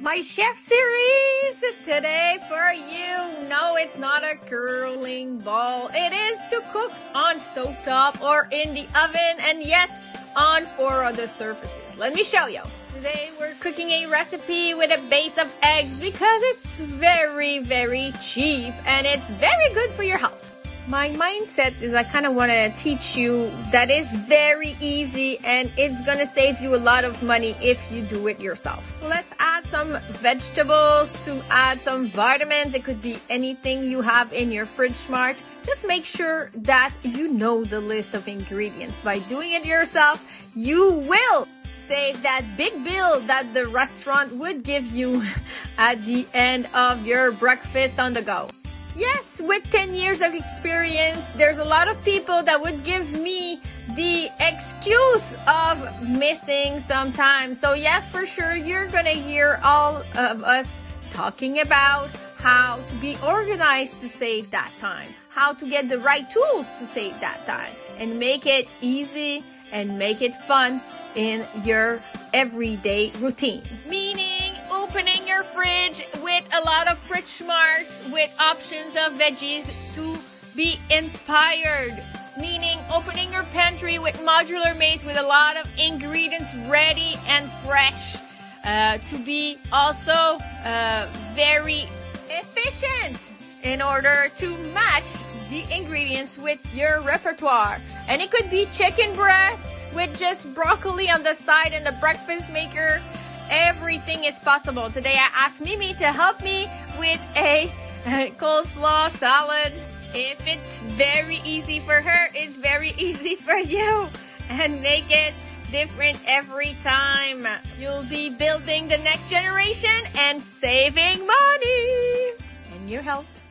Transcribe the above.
My chef series today for you. No, it's not a curling ball. It is to cook on stovetop or in the oven. And yes, on four other surfaces. Let me show you. Today we're cooking a recipe with a base of eggs because it's very, very cheap and it's very good for your health. My mindset is I kind of want to teach you that is very easy and it's going to save you a lot of money if you do it yourself. Let's some vegetables to add some vitamins. It could be anything you have in your FridgeSmart. Just make sure that you know the list of ingredients. By doing it yourself, you will save that big bill that the restaurant would give you at the end of your breakfast on the go. Yes, with 10 years of experience, there's a lot of people that would give me the excuse of missing sometimes. So, yes, for sure, you're gonna hear all of us talking about how to be organized to save that time, how to get the right tools to save that time, and make it easy and make it fun in your everyday routine. Meaning, opening your fridge with a lot of FridgeSmarts with options of veggies to be inspired. Meaning opening your pantry with Modular Mates with a lot of ingredients ready and fresh uh, to be also uh, very efficient in order to match the ingredients with your repertoire. And it could be chicken breasts with just broccoli on the side and a breakfast maker everything is possible. Today I asked Mimi to help me with a coleslaw salad. If it's very easy for her, it's very easy for you. And make it different every time. You'll be building the next generation and saving money and your health.